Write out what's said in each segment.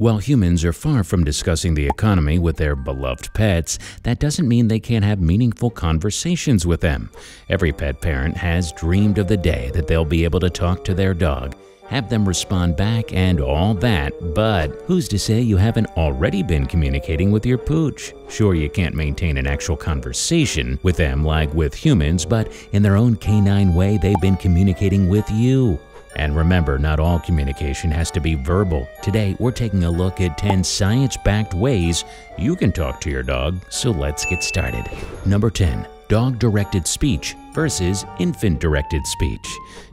While humans are far from discussing the economy with their beloved pets, that doesn't mean they can't have meaningful conversations with them. Every pet parent has dreamed of the day that they'll be able to talk to their dog, have them respond back, and all that, but who's to say you haven't already been communicating with your pooch? Sure, you can't maintain an actual conversation with them like with humans, but in their own canine way, they've been communicating with you. And remember, not all communication has to be verbal. Today, we're taking a look at 10 science backed ways you can talk to your dog, so let's get started. Number 10 Dog directed speech versus infant directed speech.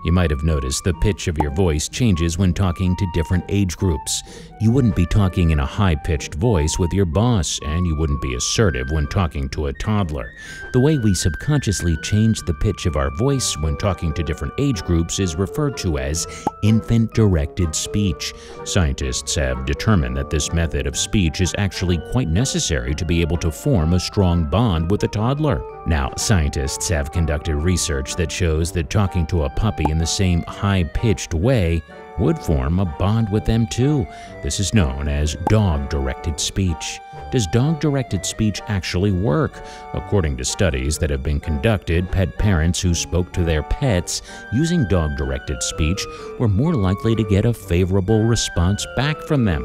You might have noticed the pitch of your voice changes when talking to different age groups. You wouldn't be talking in a high pitched voice with your boss, and you wouldn't be assertive when talking to a toddler. The way we subconsciously change the pitch of our voice when talking to different age groups is referred to as infant directed speech. Scientists have determined that this method of speech is actually quite necessary to be able to form a strong bond with a toddler. Now, scientists have conducted research that shows that talking to a puppy in the same high pitched way would form a bond with them too. This is known as dog directed speech. Does dog directed speech actually work? According to studies that have been conducted, pet parents who spoke to their pets using dog directed speech were more likely to get a favorable response back from them.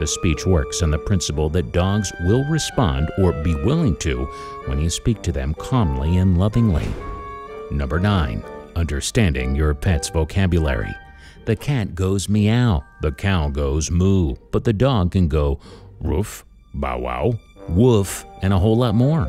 The speech works on the principle that dogs will respond or be willing to when you speak to them calmly and lovingly. Number 9. Understanding your pet's vocabulary. The cat goes meow, the cow goes moo, but the dog can go roof, bow wow, woof, and a whole lot more.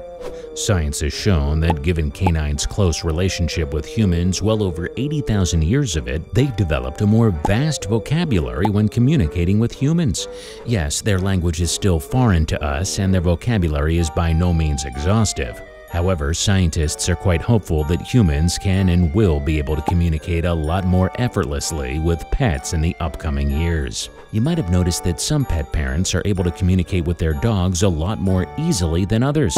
Science has shown that given canines' close relationship with humans, well over 80,000 years of it, they've developed a more vast vocabulary when communicating with humans. Yes, their language is still foreign to us, and their vocabulary is by no means exhaustive. However, scientists are quite hopeful that humans can and will be able to communicate a lot more effortlessly with pets in the upcoming years. You might have noticed that some pet parents are able to communicate with their dogs a lot more easily than others.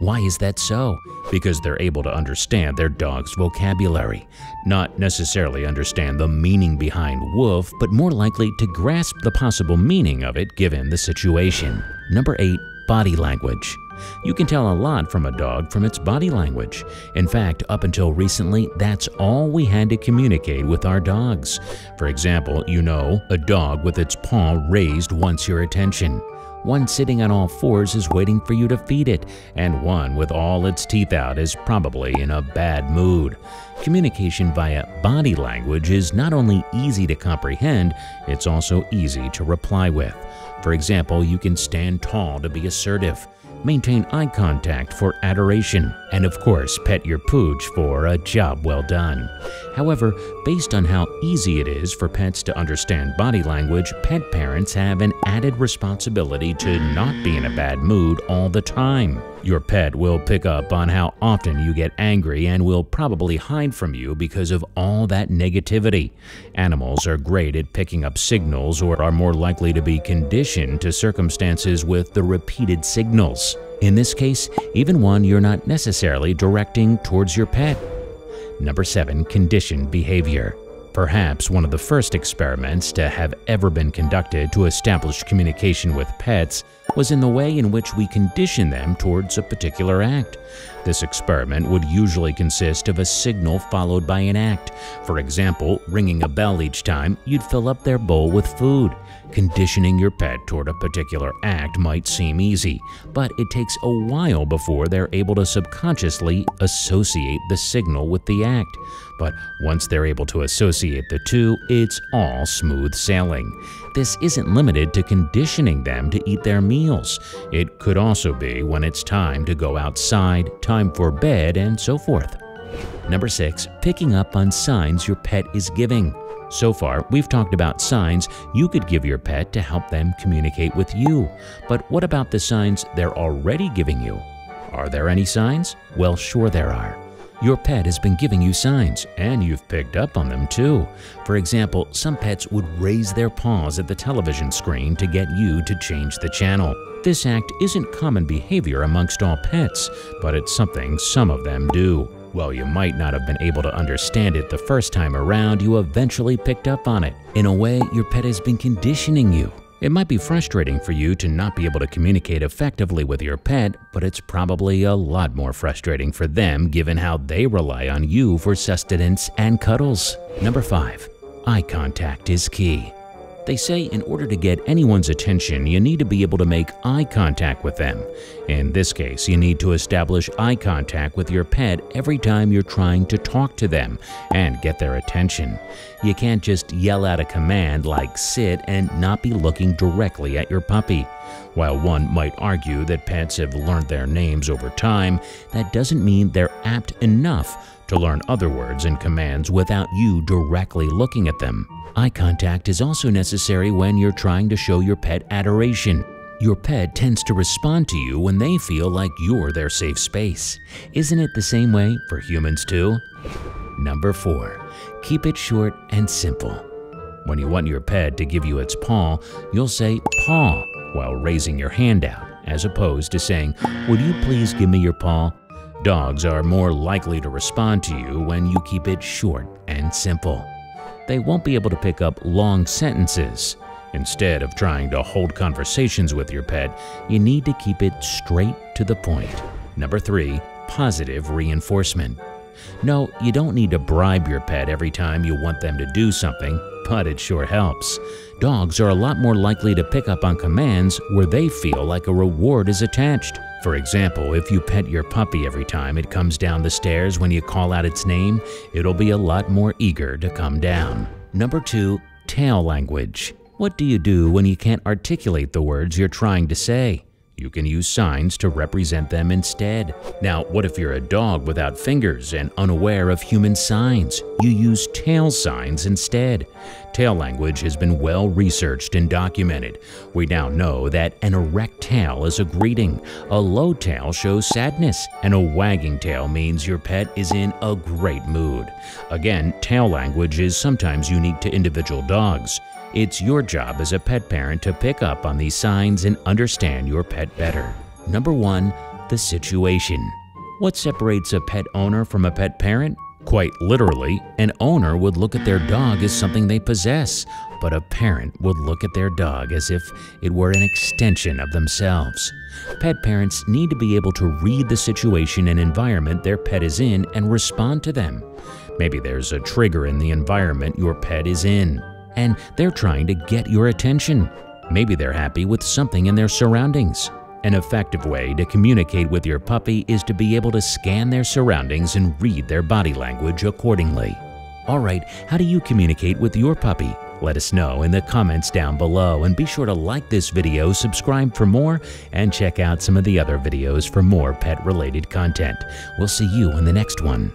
Why is that so? Because they're able to understand their dog's vocabulary. Not necessarily understand the meaning behind woof, but more likely to grasp the possible meaning of it given the situation. Number 8. Body language. You can tell a lot from a dog from its body language. In fact, up until recently, that's all we had to communicate with our dogs. For example, you know, a dog with its paw raised wants your attention. One sitting on all fours is waiting for you to feed it, and one with all its teeth out is probably in a bad mood. Communication via body language is not only easy to comprehend, it's also easy to reply with. For example, you can stand tall to be assertive maintain eye contact for adoration, and of course, pet your pooch for a job well done. However, based on how easy it is for pets to understand body language, pet parents have an added responsibility to not be in a bad mood all the time. Your pet will pick up on how often you get angry and will probably hide from you because of all that negativity. Animals are great at picking up signals or are more likely to be conditioned to circumstances with the repeated signals. In this case, even one you're not necessarily directing towards your pet. Number 7. Conditioned behavior. Perhaps one of the first experiments to have ever been conducted to establish communication with pets was in the way in which we condition them towards a particular act. This experiment would usually consist of a signal followed by an act. For example, ringing a bell each time you'd fill up their bowl with food. Conditioning your pet toward a particular act might seem easy, but it takes a while before they're able to subconsciously associate the signal with the act. But once they're able to associate the two, it's all smooth sailing. This isn't limited to conditioning them to eat their meals. It could also be when it's time to go outside, time for bed, and so forth. Number 6. Picking up on signs your pet is giving. So far, we've talked about signs you could give your pet to help them communicate with you. But what about the signs they're already giving you? Are there any signs? Well, sure there are. Your pet has been giving you signs, and you've picked up on them too. For example, some pets would raise their paws at the television screen to get you to change the channel. This act isn't common behavior amongst all pets, but it's something some of them do. While you might not have been able to understand it the first time around, you eventually picked up on it. In a way, your pet has been conditioning you. It might be frustrating for you to not be able to communicate effectively with your pet, but it's probably a lot more frustrating for them given how they rely on you for sustenance and cuddles. Number 5. Eye contact is key. They say in order to get anyone's attention, you need to be able to make eye contact with them. In this case, you need to establish eye contact with your pet every time you're trying to talk to them and get their attention. You can't just yell out a command like sit and not be looking directly at your puppy. While one might argue that pets have learned their names over time, that doesn't mean they're apt enough to learn other words and commands without you directly looking at them. Eye contact is also necessary when you're trying to show your pet adoration. Your pet tends to respond to you when they feel like you're their safe space. Isn't it the same way for humans too? Number 4. Keep it short and simple. When you want your pet to give you its paw, you'll say paw while raising your hand out, as opposed to saying, Would you please give me your paw? Dogs are more likely to respond to you when you keep it short and simple they won't be able to pick up long sentences. Instead of trying to hold conversations with your pet, you need to keep it straight to the point. Number 3. Positive reinforcement. No, you don't need to bribe your pet every time you want them to do something, but it sure helps. Dogs are a lot more likely to pick up on commands where they feel like a reward is attached. For example, if you pet your puppy every time it comes down the stairs when you call out its name, it'll be a lot more eager to come down. Number 2. Tail language. What do you do when you can't articulate the words you're trying to say? You can use signs to represent them instead. Now, what if you're a dog without fingers and unaware of human signs? You use tail signs instead. Tail language has been well researched and documented. We now know that an erect tail is a greeting, a low tail shows sadness, and a wagging tail means your pet is in a great mood. Again, tail language is sometimes unique to individual dogs. It's your job as a pet parent to pick up on these signs and understand your pet better. Number 1. The situation. What separates a pet owner from a pet parent? Quite literally, an owner would look at their dog as something they possess, but a parent would look at their dog as if it were an extension of themselves. Pet parents need to be able to read the situation and environment their pet is in and respond to them. Maybe there's a trigger in the environment your pet is in and they're trying to get your attention. Maybe they're happy with something in their surroundings. An effective way to communicate with your puppy is to be able to scan their surroundings and read their body language accordingly. Alright, how do you communicate with your puppy? Let us know in the comments down below and be sure to like this video, subscribe for more, and check out some of the other videos for more pet related content. We'll see you in the next one.